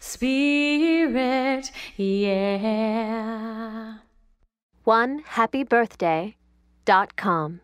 spirit, yeah. One happy birthday dot com.